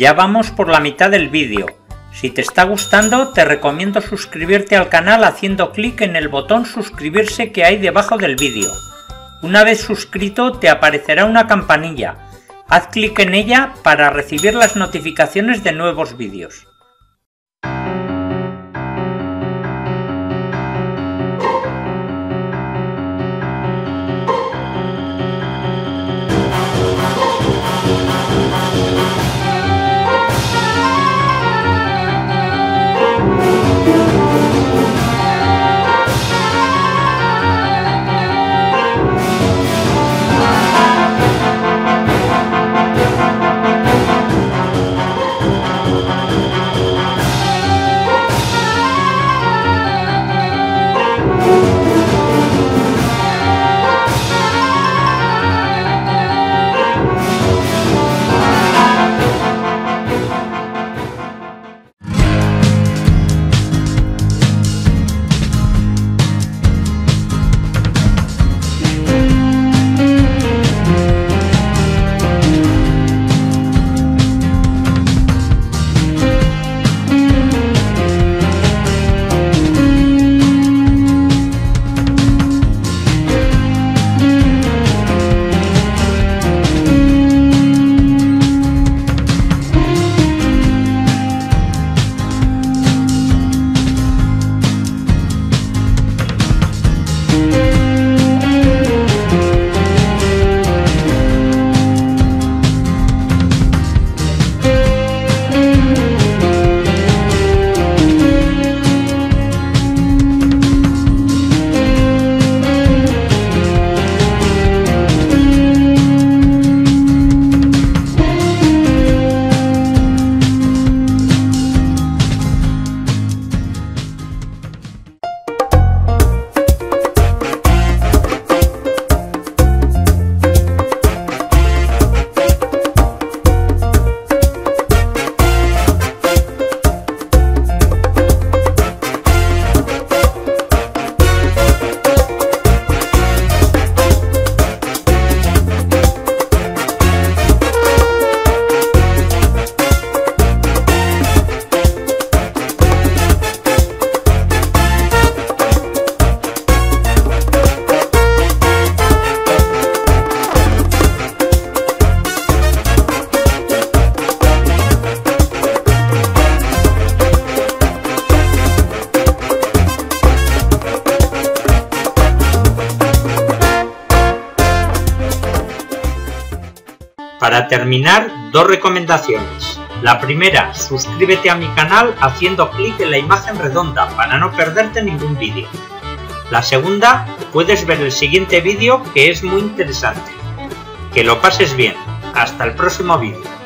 Ya vamos por la mitad del vídeo. Si te está gustando, te recomiendo suscribirte al canal haciendo clic en el botón suscribirse que hay debajo del vídeo. Una vez suscrito te aparecerá una campanilla. Haz clic en ella para recibir las notificaciones de nuevos vídeos. Para terminar, dos recomendaciones. La primera, suscríbete a mi canal haciendo clic en la imagen redonda para no perderte ningún vídeo. La segunda, puedes ver el siguiente vídeo que es muy interesante. Que lo pases bien. Hasta el próximo vídeo.